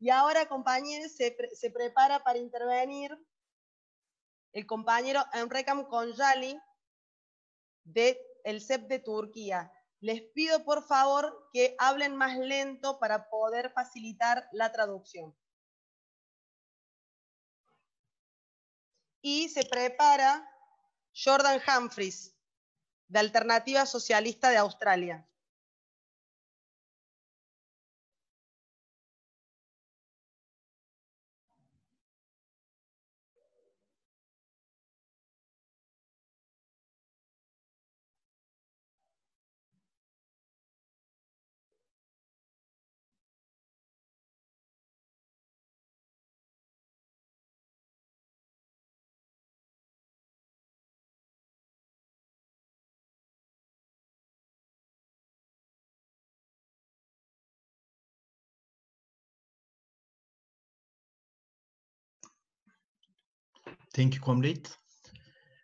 Y ahora, compañeros, se, prepara para intervenir el compañero Enrekam Konjali del el CEP de Turquía. Les pido por favor que hablen más lento para poder facilitar la traducción. Y se prepara Jordan Humphries, de Alternativa Socialista de Australia. Thank you, comrades.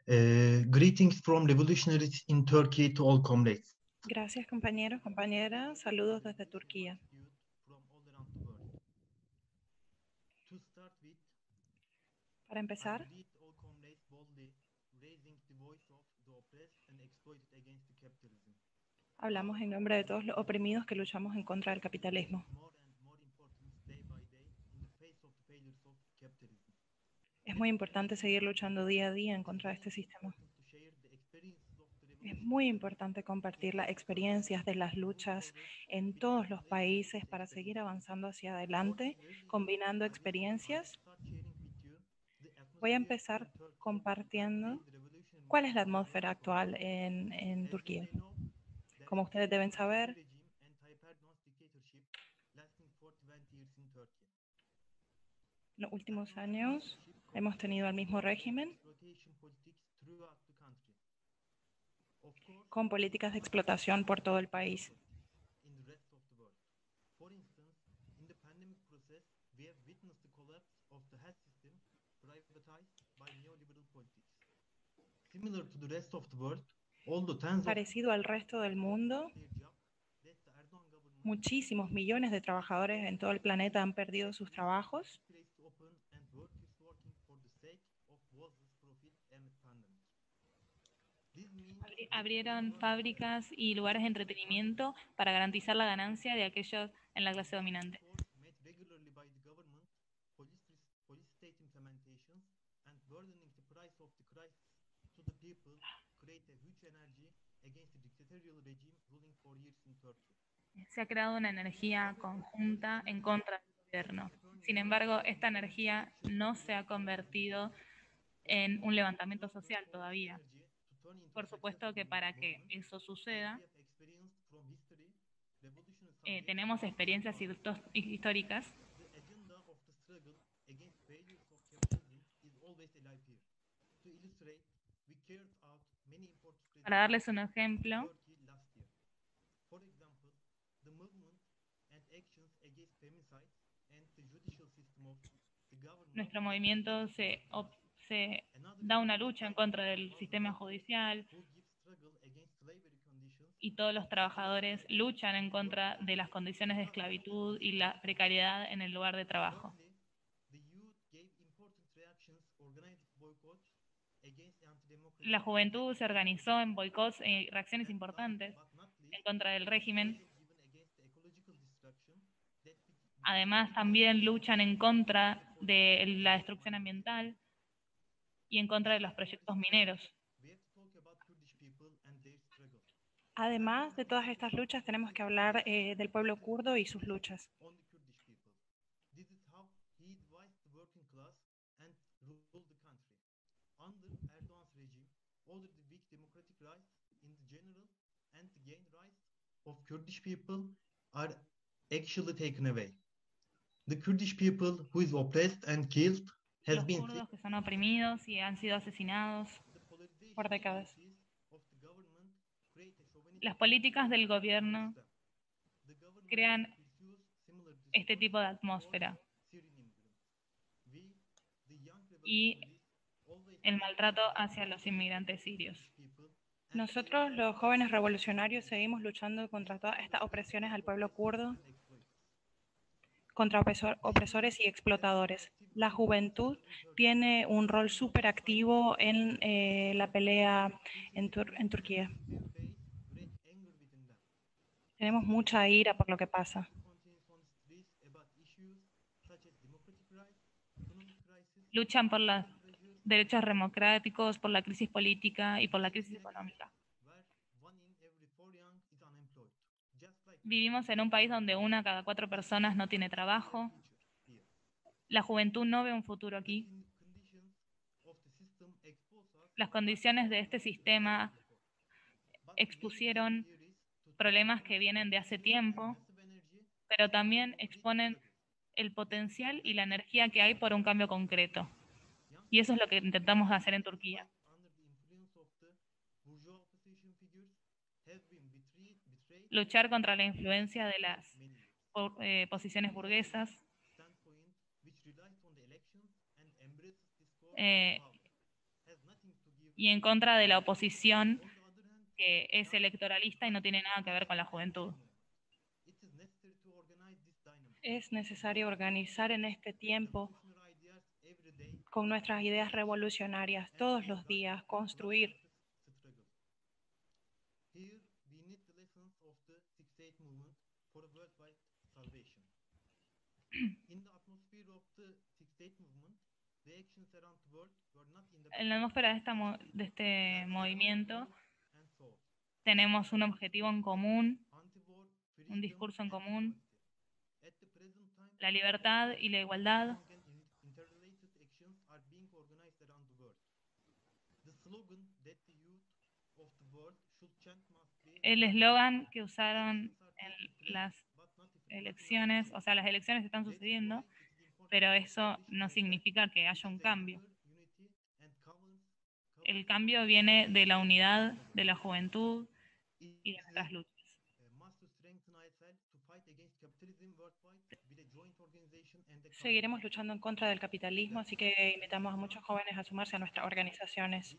Uh, greetings from revolutionaries in Turkey to all comrades. Gracias, compañeros, compañeras. Saludos desde Turquía. Para empezar, hablamos en nombre de todos los oprimidos que luchamos en contra del capitalismo. Es muy importante seguir luchando día a día en contra de este sistema. Es muy importante compartir las experiencias de las luchas en todos los países para seguir avanzando hacia adelante, combinando experiencias. Voy a empezar compartiendo cuál es la atmósfera actual en, en Turquía. Como ustedes deben saber, los últimos años hemos tenido el mismo régimen con políticas de explotación por todo el país. Parecido al resto del mundo, muchísimos millones de trabajadores en todo el planeta han perdido sus trabajos abrieron fábricas y lugares de entretenimiento para garantizar la ganancia de aquellos en la clase dominante. Se ha creado una energía conjunta en contra del gobierno. Sin embargo, esta energía no se ha convertido en un levantamiento social todavía. Por supuesto que para que eso suceda, eh, tenemos experiencias históricas. Para darles un ejemplo, nuestro movimiento se, se da una lucha en contra del sistema judicial y todos los trabajadores luchan en contra de las condiciones de esclavitud y la precariedad en el lugar de trabajo. La juventud se organizó en boicots y reacciones importantes en contra del régimen. Además, también luchan en contra de la destrucción ambiental y en contra de los proyectos mineros. Además de todas estas luchas, tenemos que hablar eh, del pueblo kurdo y sus luchas. of Kurdish people are actually taken away. The Kurdish people who is oppressed and killed los kurdos que son oprimidos y han sido asesinados por décadas. Las políticas del gobierno crean este tipo de atmósfera y el maltrato hacia los inmigrantes sirios. Nosotros, los jóvenes revolucionarios, seguimos luchando contra todas estas opresiones al pueblo kurdo contra opresores y explotadores. La juventud tiene un rol súper activo en eh, la pelea en, en Turquía. Tenemos mucha ira por lo que pasa. Luchan por los derechos democráticos, por la crisis política y por la crisis económica. Vivimos en un país donde una cada cuatro personas no tiene trabajo. La juventud no ve un futuro aquí. Las condiciones de este sistema expusieron problemas que vienen de hace tiempo, pero también exponen el potencial y la energía que hay por un cambio concreto. Y eso es lo que intentamos hacer en Turquía. luchar contra la influencia de las eh, posiciones burguesas eh, y en contra de la oposición que es electoralista y no tiene nada que ver con la juventud. Es necesario organizar en este tiempo con nuestras ideas revolucionarias todos los días, construir En la atmósfera de, esta, de este movimiento tenemos un objetivo en común, un discurso en común, la libertad y la igualdad. El eslogan que usaron en las elecciones, o sea, las elecciones están sucediendo, pero eso no significa que haya un cambio. El cambio viene de la unidad de la juventud y de nuestras luchas. Seguiremos luchando en contra del capitalismo, así que invitamos a muchos jóvenes a sumarse a nuestras organizaciones.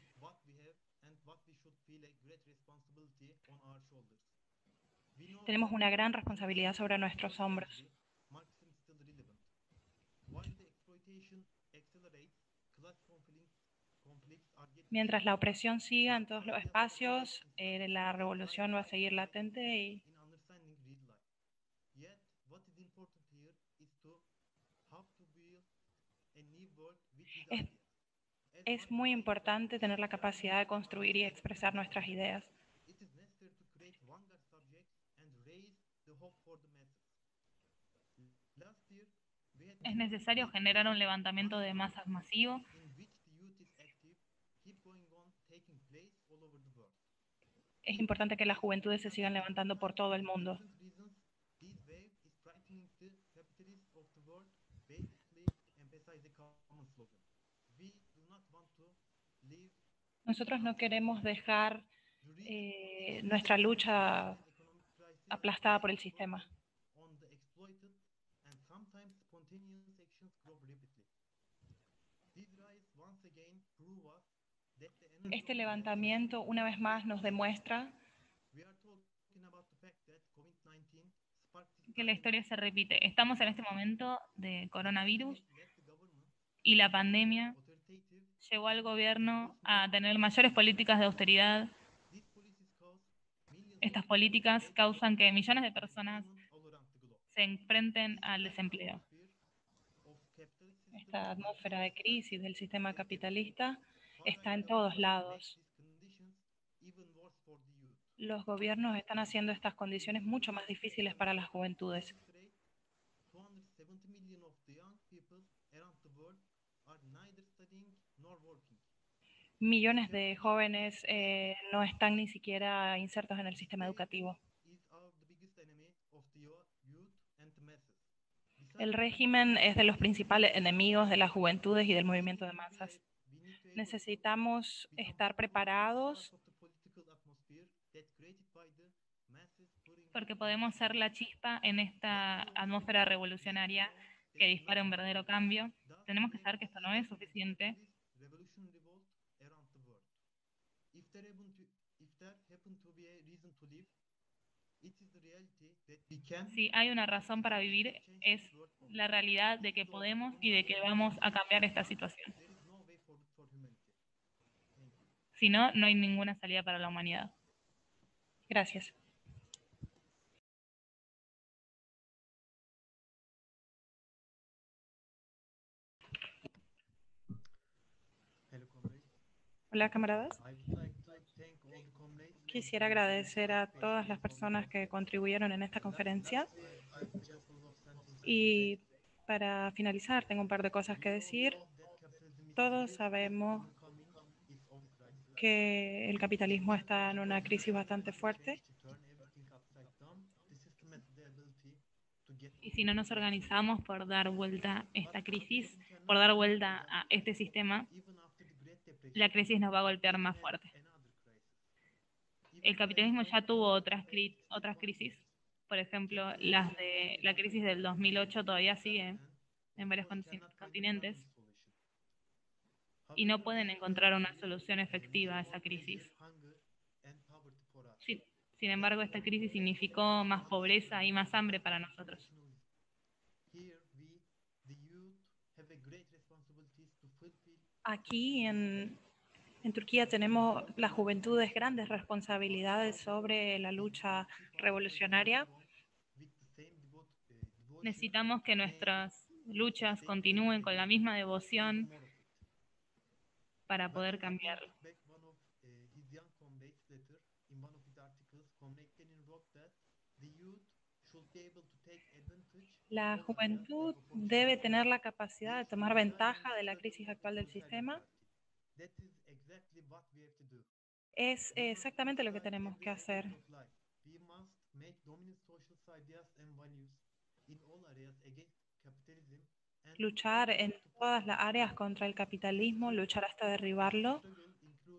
Tenemos una gran responsabilidad sobre nuestros hombros. Mientras la opresión siga en todos los espacios, eh, la revolución va a seguir latente y es, es muy importante tener la capacidad de construir y expresar nuestras ideas. Es necesario generar un levantamiento de masas masivo es importante que las juventudes se sigan levantando por todo el mundo. Nosotros no queremos dejar eh, nuestra lucha aplastada por el sistema. Este levantamiento una vez más nos demuestra que la historia se repite. Estamos en este momento de coronavirus y la pandemia llevó al gobierno a tener mayores políticas de austeridad. Estas políticas causan que millones de personas se enfrenten al desempleo. Esta atmósfera de crisis del sistema capitalista está en todos lados. Los gobiernos están haciendo estas condiciones mucho más difíciles para las juventudes. Millones de jóvenes eh, no están ni siquiera insertos en el sistema educativo. El régimen es de los principales enemigos de las juventudes y del movimiento de masas necesitamos estar preparados porque podemos ser la chispa en esta atmósfera revolucionaria que dispara un verdadero cambio. Tenemos que saber que esto no es suficiente. Si hay una razón para vivir, es la realidad de que podemos y de que vamos a cambiar esta situación. Si no, no hay ninguna salida para la humanidad. Gracias. Hola, camaradas. Quisiera agradecer a todas las personas que contribuyeron en esta conferencia. Y para finalizar, tengo un par de cosas que decir. Todos sabemos que el capitalismo está en una crisis bastante fuerte. Y si no nos organizamos por dar vuelta a esta crisis, por dar vuelta a este sistema, la crisis nos va a golpear más fuerte. El capitalismo ya tuvo otras, otras crisis, por ejemplo, las de la crisis del 2008 todavía sigue en varios continentes y no pueden encontrar una solución efectiva a esa crisis. sin embargo, esta crisis significó más pobreza y más hambre para nosotros. Aquí en, en Turquía tenemos las juventudes grandes responsabilidades sobre la lucha revolucionaria. Necesitamos que nuestras luchas continúen con la misma devoción para poder cambiarlo. La juventud debe tener la capacidad de tomar ventaja de la crisis actual del sistema es exactamente lo que tenemos que hacer. Luchar en todas las áreas contra el capitalismo, luchar hasta derribarlo.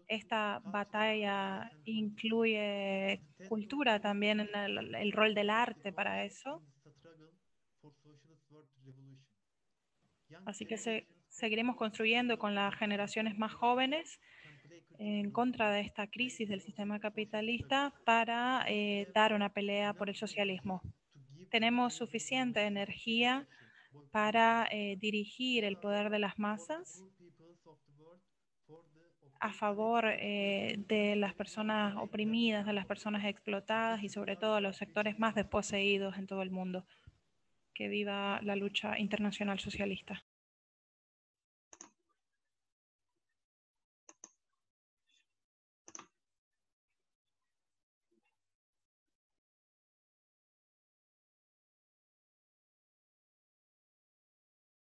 Esta batalla incluye cultura también, el, rol del arte para eso. Así que seguiremos construyendo con las generaciones más jóvenes en contra de esta crisis del sistema capitalista para eh, dar una pelea por el socialismo. Tenemos suficiente energía para eh, dirigir el poder de las masas a favor eh, de las personas oprimidas, de las personas explotadas y sobre todo los sectores más desposeídos en todo el mundo. Que viva la lucha internacional socialista.